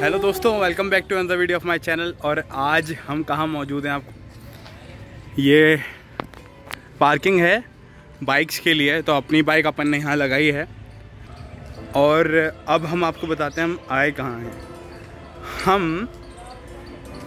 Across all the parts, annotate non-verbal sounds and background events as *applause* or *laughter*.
Hello दोस्तों welcome back to another video of my channel और आज हम कहाँ मौजूद हैं आपको ये पार्किंग है बाइक्स के लिए तो अपनी बाइक अपन ने यहाँ लगाई है। और अब हम आपको बताते हैं हम आए कहाँ हैं। हम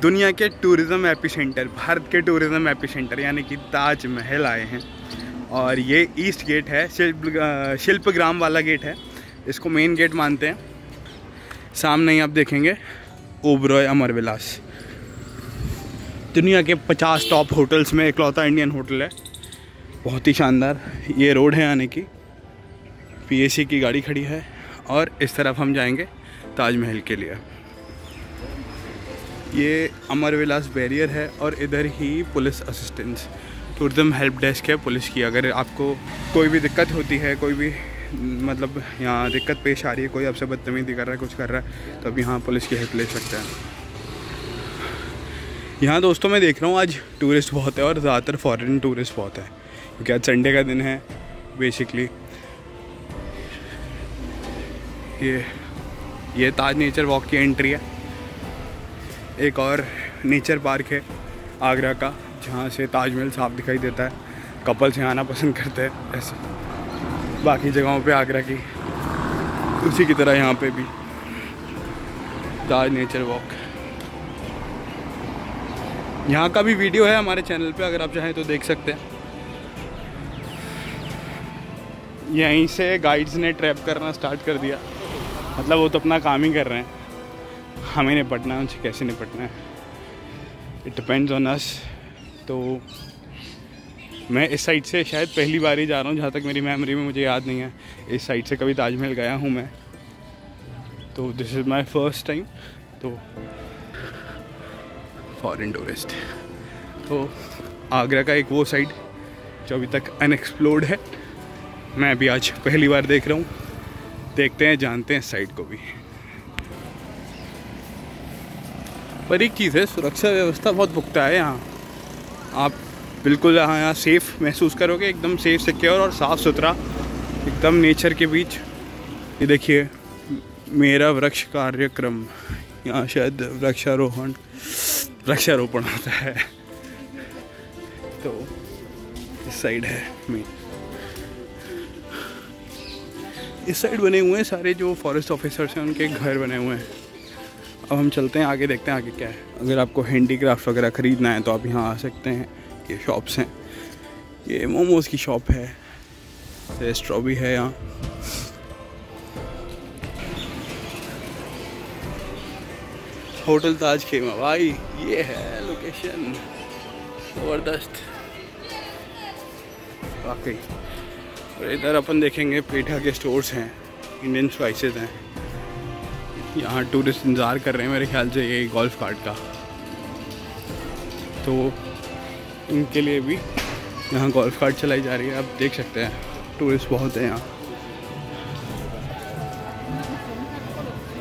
दुनिया के टूरिज़्म एपी सेंटर भारत के टूरिज़्म एपी सेंटर यानी कि ताजमहल आए हैं। और ये ईस्ट गेट है, शिल्प शिल्प ग्राम वाला गेट है। इसको मेन गेट मानते हैं। सामने ही आप देखेंगे ओबरॉय अमर विलास। दुनिया के 50 टॉप होटल्स में इकलौता इंडियन होटल है। बहुत ही शानदार ये रोड है आने की। पीएसी की गाड़ी खड़ी है और इस तरफ़ हम जाएँगे ताजमहल के लिए। ये अमर विलास बैरियर है और इधर ही police assistance tourism help desk है पुलिस की। अगर आपको कोई भी दिक्कत होती है, कोई भी मतलब यहाँ दिक्कत पेश आ रही है, कोई आपसे बदतमीजी कर रहा है, कुछ कर रहा है तो अब यहाँ पुलिस की हेल्प ले सकते हैं। यहाँ दोस्तों मैं देख रहा हूँ, आज टूरिस्ट बहुत है और ज़्यादातर फॉरेन टूरिस्ट बहुत है, क्योंकि आज संडे का दिन है बेसिकली ये ये ताज नेचर वॉक की एंट्री है। एक और नेचर पार्क है, आगरा का, जहाँ से ताजमहल साफ़ दिखाई देता है कपल्स यहाँ आना पसंद करते हैं, ऐसे। बाकी जगहों पे आगरा की। उसी की तरह यहाँ पे भी। ताज नेचर वॉक यहाँ का भी वीडियो है हमारे चैनल पे, अगर आप चाहें तो देख सकते हैं। यहीं से गाइड्स ने ट्रैप करना स्टार्ट कर दिया। मतलब वो तो अपना काम ही कर रहे हैं। हमें निपटना है, उनसे कैसे निपटना है? इट डिपेंड्स ऑन अस तो मैं इस साइड से शायद पहली बार ही जा रहा हूँ, जहाँ तक मेरी मेमोरी में मुझे याद नहीं है। इस साइड से कभी ताजमहल गया हूँ मैं। तो this is my first time तो फॉरेन टूरिस्ट तो आगरा का एक वो साइड, जो अभी तक अनएक्सप्लोर्ड है, मैं अभी आज पहली बार देख रहा हूँ। देखते हैं, जानते हैं साइड को भी। पर एक चीज़ है, सुरक्षा व्यवस्था बहुत पुख्ता है यहाँ। आप बिल्कुल यहाँ यहाँ सेफ़ महसूस करोगे, एकदम सेफ़ सिक्योर और साफ़ सुथरा, एकदम नेचर के बीच। ये देखिए, मेरा वृक्ष कार्यक्रम, यहाँ शायद वृक्षारोहण, वृक्षारोपण होता है। तो इस साइड है मेन इस साइड बने हुए हैं सारे जो फॉरेस्ट ऑफिसर्स हैं, उनके घर बने हुए हैं। अब हम चलते हैं, आगे देखते हैं आगे क्या है। अगर आपको हैंडीक्राफ्ट वगैरह ख़रीदना है तो आप यहाँ आ सकते हैं। ये शॉप्स हैं। ये मोमोज़ की शॉप है। स्ट्रॉबी है यहाँ। होटल ताज खेमा, भाई, ये है लोकेशन ज़बरदस्त। वाकई। और इधर अपन देखेंगे पेठा के स्टोर्स हैं। इंडियन स्पाइसेस हैं। यहाँ टूरिस्ट इंतज़ार कर रहे हैं मेरे ख्याल से ये गोल्फ कार्ट का। तो इनके लिए भी यहाँ गोल्फ कार्ट चलाई जा रही है। आप देख सकते हैं टूरिस्ट बहुत हैं यहाँ।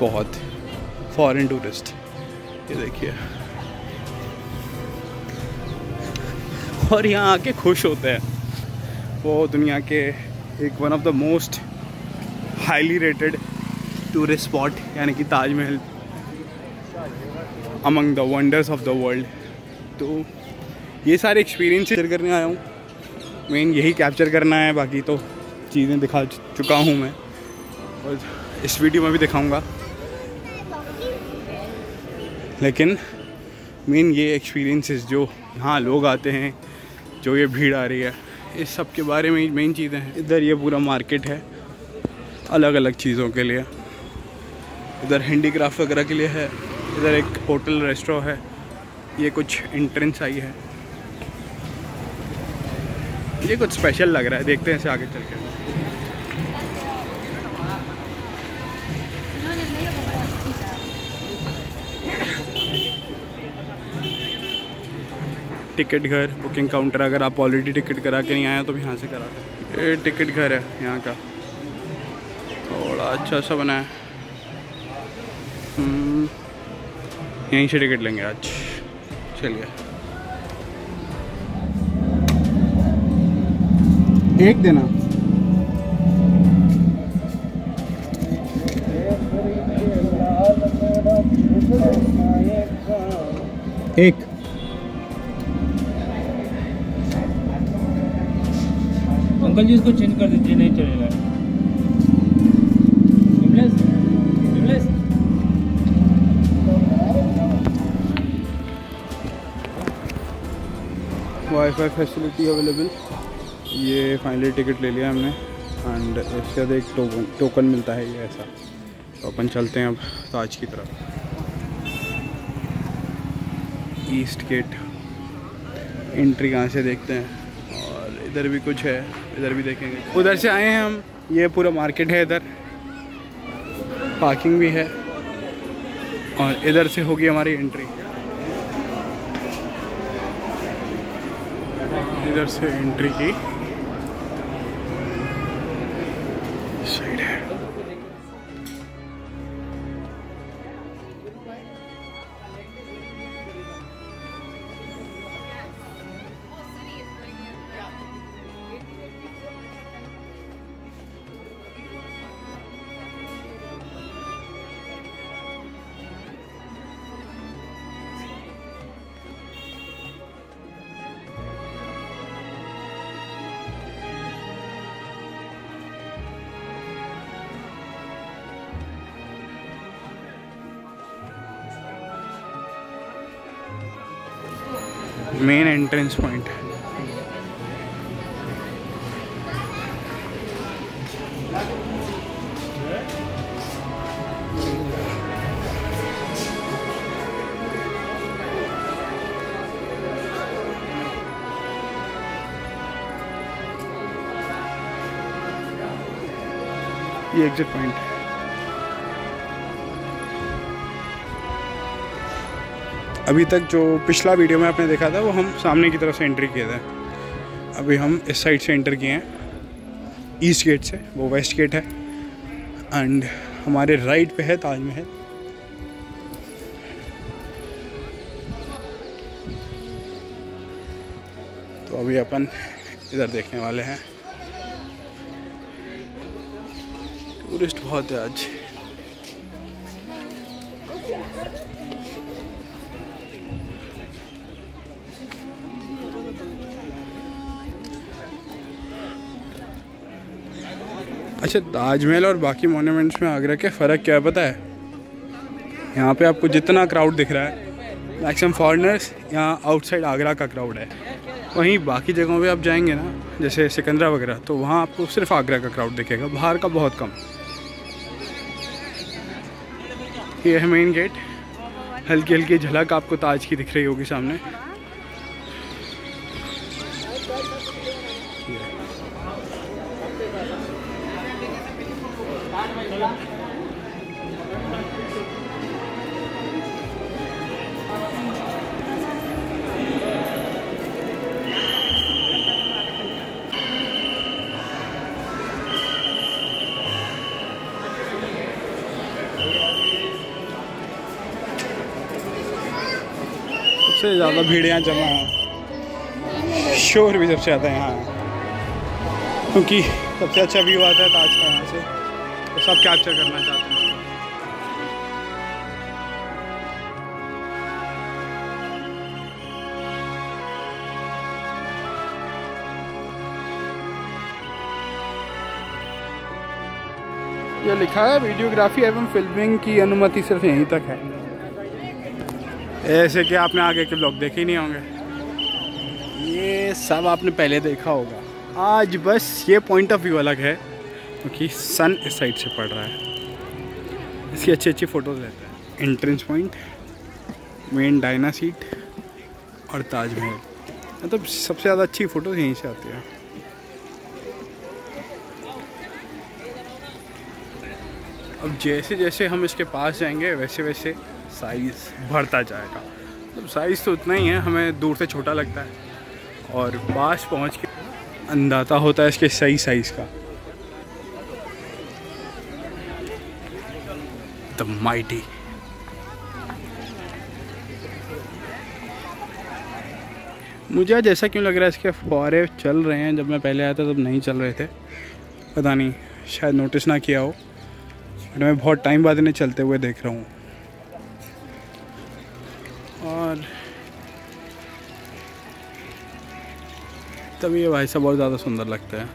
बहुत फॉरेन टूरिस्ट ये देखिए। और यहाँ आके खुश होते हैं। वो दुनिया के एक one of the most highly rated tourist spot यानी कि Taj Mahal among the wonders of the world तो ये सारे एक्सपीरियंस शेयर करने आया हूँ। मेन यही कैप्चर करना है, बाकी तो चीज़ें दिखा चुका हूँ मैं। और इस वीडियो में भी दिखाऊँगा। लेकिन मेन ये एक्सपीरियंसेस जो यहाँ लोग आते हैं, जो ये भीड़ आ रही है, इस सब के बारे में मेन चीज़ें हैं। इधर ये पूरा मार्केट है अलग अलग चीज़ों के लिए। इधर हैंडीक्राफ्ट वगैरह के लिए है, इधर एक होटल रेस्टोरेंट है, ये कुछ एंट्रेंस आई है। ये कुछ स्पेशल लग रहा है। देखते हैं इसे आगे चल के। टिकट घर बुकिंग काउंटर अगर आप ऑलरेडी टिकट करा के नहीं आए तो भी यहाँ से करा ये टिकट घर है यहाँ का। थोड़ा अच्छा सा बना है। हम्म, यहीं से टिकट लेंगे आज। चलिए। एक देना। एक। अंकल जी इसको चेंज कर दीजिए नहीं चलेगा। वाईफाई फैसिलिटी अवेलेबल ये फाइनली टिकट ले लिया हमने एंड इसके बाद एक टोकन टोकन मिलता है ये ऐसा। तो अपन चलते हैं अब ताज की तरफ़। ईस्ट गेट एंट्री कहाँ से देखते हैं? और इधर भी कुछ है, इधर भी देखेंगे। उधर से आए हैं हम। ये पूरा मार्केट है इधर। पार्किंग भी है। और इधर से होगी हमारी एंट्री इधर से एंट्री की। मेन एंट्रेंस पॉइंट ये एग्जिट पॉइंट है। अभी तक जो पिछला वीडियो में आपने देखा था, वो हम सामने की तरफ़ से एंट्री किए थे। अभी हम इस साइड से एंटर किए हैं। ईस्ट गेट से, वो वेस्ट गेट है। एंड हमारे राइट पे है ताजमहल तो अभी अपन इधर देखने वाले हैं। टूरिस्ट बहुत है आज। अच्छा ताजमहल और बाकी मोन्यूमेंट्स में आगरा के फ़र्क क्या है पता है? यहाँ पे आपको जितना क्राउड दिख रहा है मैक्सिमम फॉरेनर्स यहाँ आउटसाइड आगरा का क्राउड है। वहीं बाकी जगहों पे आप जाएँगे ना, जैसे सिकंदरा वगैरह तो वहाँ आपको सिर्फ़ आगरा का क्राउड दिखेगा, बाहर का बहुत कम। ये है मेन गेट हल्की हल्की झलक आपको ताज की दिख रही होगी सामने। सबसे ज़्यादा भीड़ यहाँ जमा है। शोर भी सबसे ज़्यादा यहाँ है। क्योंकि सबसे अच्छा व्यू आता है ताज का यहाँ से। तो सब कैप्चर करना चाहते हैं इसको। ये लिखा है, वीडियोग्राफी एवं फिल्मिंग की अनुमति सिर्फ़ यहीं तक है। ऐसे कि आपने आगे के ब्लॉग देखे ही नहीं होंगे। ये सब आपने पहले देखा होगा। आज बस ये पॉइंट ऑफ़ व्यू अलग है क्योंकि सन इस साइड से पड़ रहा है। इसकी अच्छी अच्छी फ़ोटोज़ लेते हैं। Entrance point main Diana seat और ताजमहल। मतलब तो सबसे ज़्यादा अच्छी फ़ोटोज़ यहीं से आती है। अब जैसे जैसे हम इसके पास जाएँगे वैसे वैसे साइज़ बढ़ता जाएगा। मतलब साइज़ तो उतना ही है, हमें दूर से छोटा लगता है। और पास पहुँच के अंदाज़ा होता है इसके सही साइज़ का। द माइटी मुझे आज ऐसा क्यों लग रहा है, इसके फुहारे चल रहे हैं, जब मैं पहले आया था, तब नहीं चल रहे थे। पता नहीं, शायद नोटिस ना किया हो। बट मैं बहुत टाइम बाद इन्हें चलते हुए देख रहा हूँ। तभी ये भाई साहब बहुत ज़्यादा सुंदर लगता है।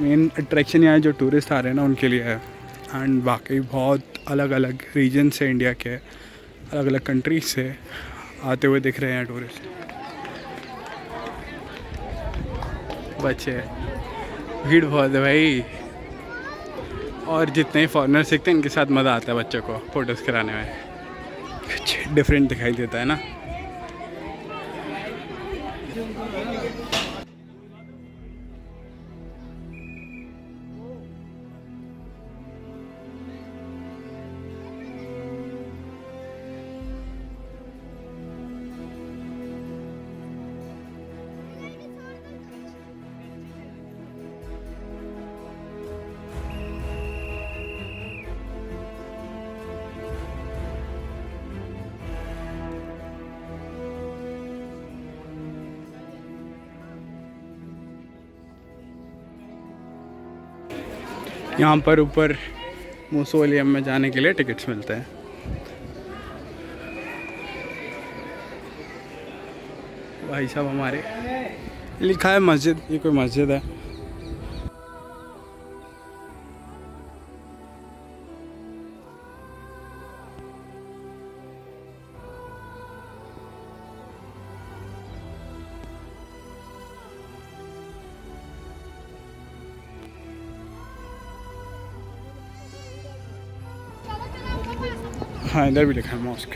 मेन अट्रैक्शन यहाँ जो टूरिस्ट आ रहे हैं ना, उनके लिए है। एंड बाकी बहुत अलग अलग रीजन से इंडिया के अलग अलग कंट्रीज़ से आते हुए दिख रहे हैं टूरिस्ट बच्चे, भीड़ बहुत है भाई। और जितने फॉरनर सीखते हैं, इनके साथ मज़ा आता है बच्चों को फ़ोटोज़ कराने में। कुछ डिफरेंट दिखाई देता है ना। Thank you. यहाँ पर ऊपर मोसोलियम में जाने के लिए टिकट्स मिलते हैं। भाई साहब हमारे, लिखा है मस्जिद, ये कोई मस्जिद है। हाँ इधर भी लिखा है मॉस्क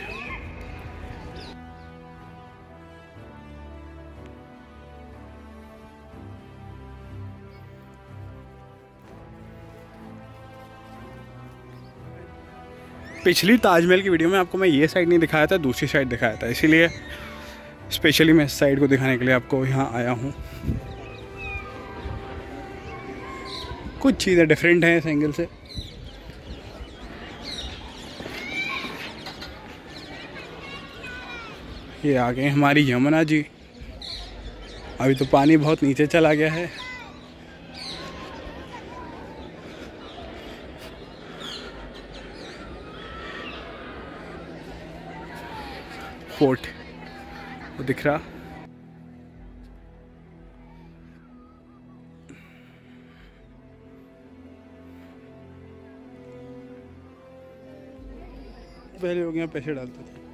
पिछली ताजमहल की वीडियो में आपको मैं ये साइड नहीं दिखाया था, दूसरी साइड दिखाया था। इसीलिए स्पेशली मैं इस साइड को दिखाने के लिए आपको यहाँ आया हूँ। कुछ चीज़ें डिफरेंट हैं इस एंगल से। ये आ गए हमारी यमुना जी। अभी तो पानी बहुत नीचे चला गया है। फोर्ट, वो दिख रहा। पहले लोग यहाँ पैसे डालते थे।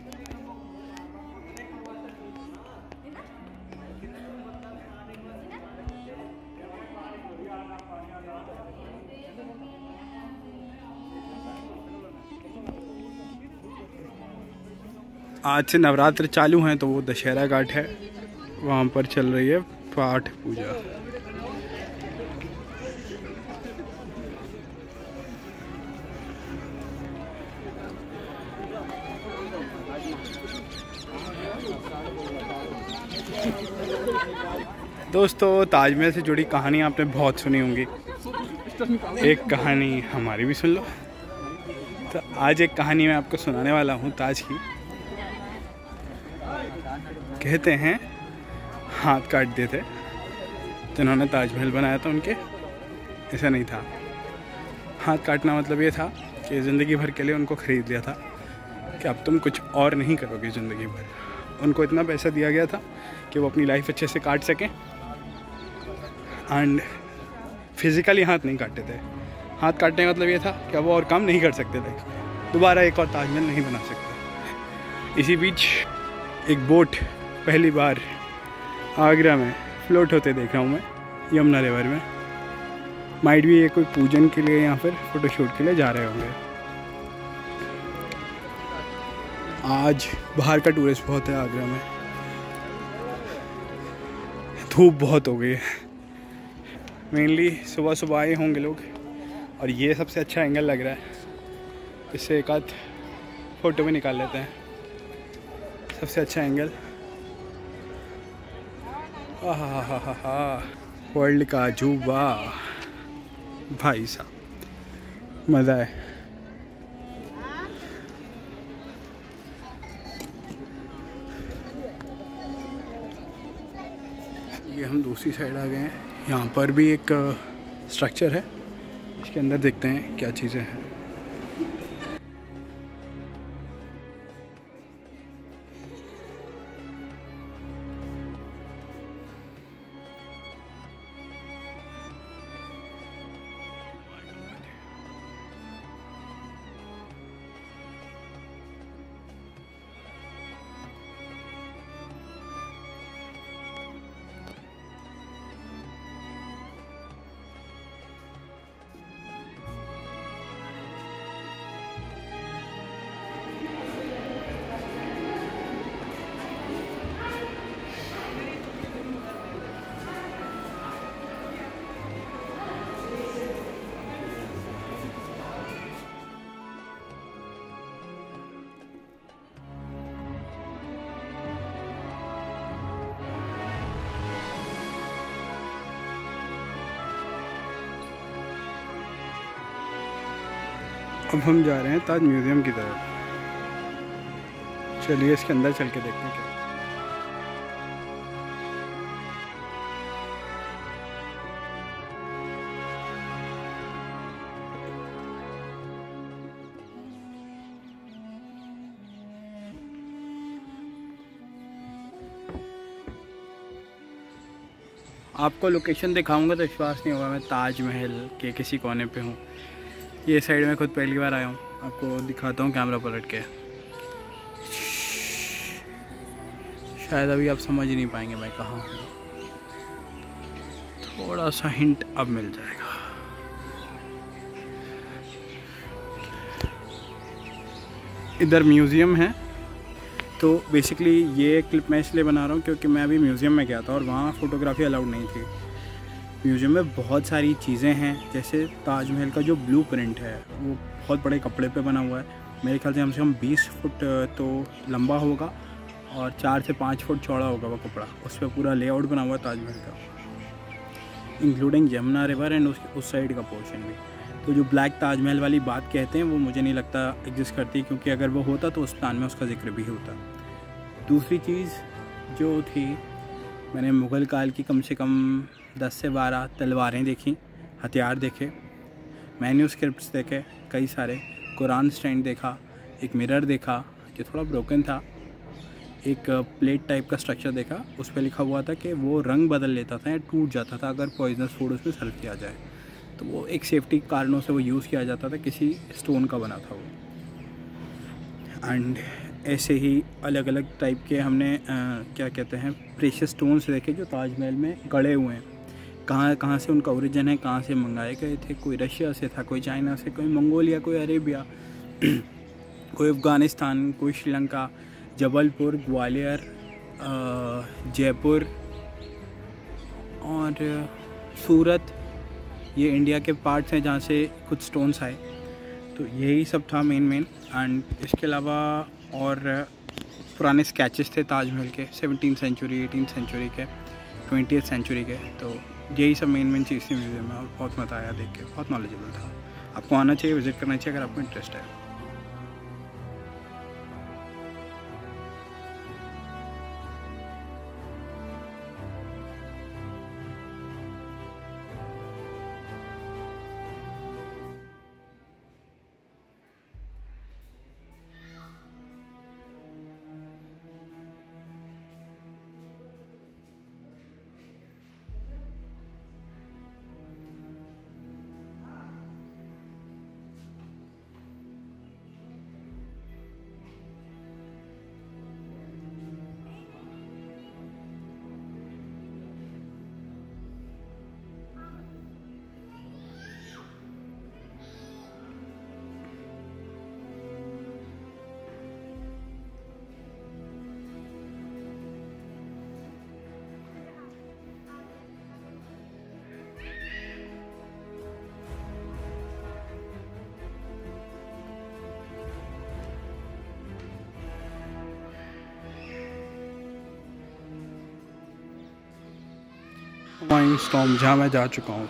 आज से नवरात्र चालू हैं तो वो दशहरा घाट है। वहाँ पर चल रही है पाठ पूजा। दोस्तों, ताजमहल से जुड़ी कहानी आपने बहुत सुनी होंगी। एक कहानी हमारी भी सुन लो। तो आज एक कहानी मैं आपको सुनाने वाला हूँ ताज की। कहते हैं, हाथ काट दिए थे जिन्होंने ताजमहल बनाया था उनके। ऐसा नहीं था। हाथ काटना मतलब ये था कि ज़िंदगी भर के लिए उनको ख़रीद लिया था कि अब तुम कुछ और नहीं करोगे ज़िंदगी भर। उनको इतना पैसा दिया गया था कि वो अपनी लाइफ अच्छे से काट सकें। एंड फिज़िकली हाथ नहीं काटते थे। हाथ काटने का मतलब ये था कि अब वो और काम नहीं कर सकते थे। दोबारा एक और ताजमहल नहीं बना सकते। इसी बीच एक बोट पहली बार आगरा में फ्लोट होते देख रहा हूँ मैं, यमुना रिवर में। माइट भी ये कोई पूजन के लिए या फिर फ़ोटोशूट के लिए जा रहे होंगे। आज बाहर का टूरिस्ट बहुत है आगरा में। धूप बहुत हो गई है। मेनली सुबह सुबह आए होंगे लोग, और ये सबसे अच्छा एंगल लग रहा है। इससे एक आध फ़ोटो भी निकाल लेते हैं। सबसे अच्छा एंगल वर्ल्ड का अजूबा. भाई साहब, मज़ा है. ये हम दूसरी साइड आ गए हैं. यहाँ पर भी एक स्ट्रक्चर है. इसके अंदर देखते हैं क्या चीज़ें हैं. अब हम जा रहे हैं ताज म्यूज़ियम की तरफ़। चलिए इसके अंदर चल के देखते हैं क्या। आपको लोकेशन दिखाऊँगा तो विश्वास नहीं होगा मैं ताजमहल के किसी कोने पे हूँ। ये साइड में खुद पहली बार आया हूँ। आपको दिखाता हूँ कैमरा पलट के। शायद अभी आप समझ ही नहीं पाएँगे मैं कहाँ थोड़ा सा हिंट अब मिल जाएगा। इधर म्यूज़ियम है। तो बेसिकली ये क्लिप मैं इसलिए बना रहा हूँ क्योंकि मैं अभी म्यूज़ियम में गया था और वहाँ फ़ोटोग्राफी अलाउड नहीं थी। म्यूज़ियम में बहुत सारी चीज़ें हैं, जैसे ताजमहल का जो ब्लू प्रिंट है, वो बहुत बड़े कपड़े पे बना हुआ है। मेरे ख्याल से कम से कम 20 फुट तो लंबा होगा और चार से पाँच फुट चौड़ा होगा वो कपड़ा। उस पर पूरा लेआउट बना हुआ है ताजमहल का। इंक्लूडिंग यमुना रिवर एंड उस उस साइड का पोर्शन भी। तो जो ब्लैक ताजमहल वाली बात कहते हैं, वो मुझे नहीं लगता एग्जिस्ट करती, क्योंकि अगर वो होता तो उस प्लान में उसका ज़िक्र भी होता। दूसरी चीज़ जो थी, मैंने मुग़ल काल की कम से कम दस से बारह तलवारें देखी हथियार देखे मैन्यू स्क्रिप्ट देखे कई सारे कुरान स्टैंड देखा एक मिरर देखा जो थोड़ा ब्रोकन था एक प्लेट टाइप का स्ट्रक्चर देखा उस पर लिखा हुआ था कि वो रंग बदल लेता था या टूट जाता था अगर पॉइजनस फ़ूड उसमें सर्व किया जाए। तो वो एक सेफ्टी कारणों से वो यूज़ किया जाता था किसी स्टोन का बना था वो। एंड ऐसे ही अलग अलग टाइप के हमने आ, क्या कहते हैं प्रेशस स्टोन्स देखे जो ताजमहल में गड़े हुए हैं। कहाँ कहाँ से उनका ओरिजिन है, कहाँ से मंगाए गए थे? कोई रशिया से था, कोई चाइना से, कोई मंगोलिया, कोई अरेबिया, *clears throat* कोई अफ़गानिस्तान, कोई श्रीलंका, जबलपुर, ग्वालियर जयपुर और सूरत। ये इंडिया के पार्ट्स हैं जहाँ से कुछ स्टोन्स आए। तो यही सब था मेन मेन एंड इसके अलावा और पुराने स्केचेस थे ताजमहल के सेवनटीन सेंचुरी एटीन सेंचुरी के ट्वेंटी सेंचुरी के तो यही सब मेन मेन चीज़ थी म्यूज़ियम में और बहुत मज़ा आया देख के, बहुत नॉलेजेबल था। आपको आना चाहिए विज़िट करना चाहिए अगर आपको इंटरेस्ट है। वाइन स्टॉम जहाँ मैं जा चुका हूँ।